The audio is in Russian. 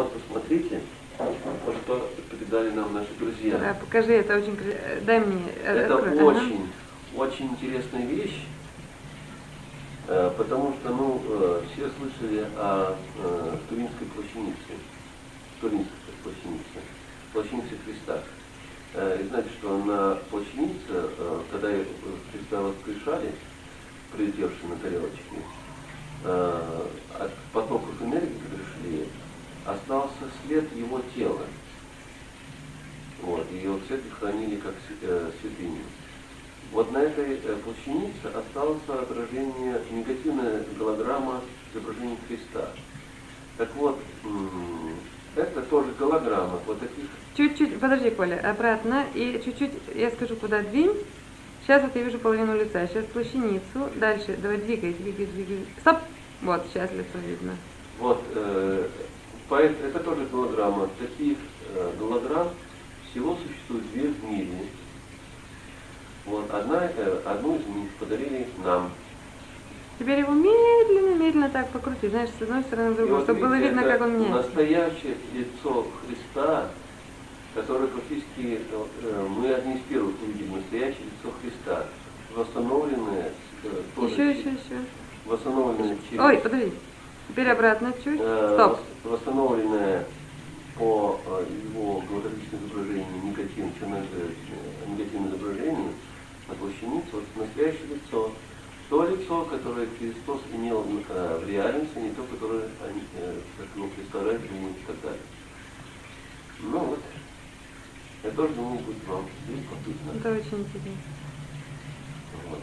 Вот посмотрите, вот что передали нам наши друзья. Да, покажи, это очень э, Дай мне. э, Это открой. Ага. очень, очень интересная вещь, э, потому что, ну, все слышали о Туринской плащанице, Туринской плащанице, плащанице Христа. И знаете, что на плащанице, когда Христа воскрешали, прилетевшие на тарелочке, след его тела. Вот, и его церкви хранили как э, святыню. Вот на этой э, плащанице осталось отражение, негативная голограмма изображения Христа. Так вот, это тоже голограмма вот таких Чуть-чуть, подожди, Коля, обратно. И чуть-чуть, я скажу, куда двинь. Сейчас вот я вижу половину лица. Сейчас плащаницу. Дальше, давай двигай, двигай, двигай. Стоп! Вот, сейчас лицо видно. Вот, э, поэт- это тоже голограмма. Таких э, голограмм всего существует две в мире. Вот, одна, э, одну из них подарили нам. Теперь его медленно-медленно так покрути, знаешь, с одной стороны в другую, вот чтобы было видно, как он меняется. Настоящее лицо Христа, которое практически э, мы одни из первых увидели, настоящее лицо Христа, восстановленное, э, тоже Еще, еще, еще. восстановленное через Ой, подожди. Теперь обратно чуть. э, Стоп. вос- восстановленное по э, изображению негативным, черно- э, негативному изображению на плащанице, вот настоящее лицо. То лицо, которое Христос имел э, в реальности, не то, которое они, э, как его представляют и так далее. Ну вот, я тоже думаю, будет вам любопытно. Это очень интересно. Вот.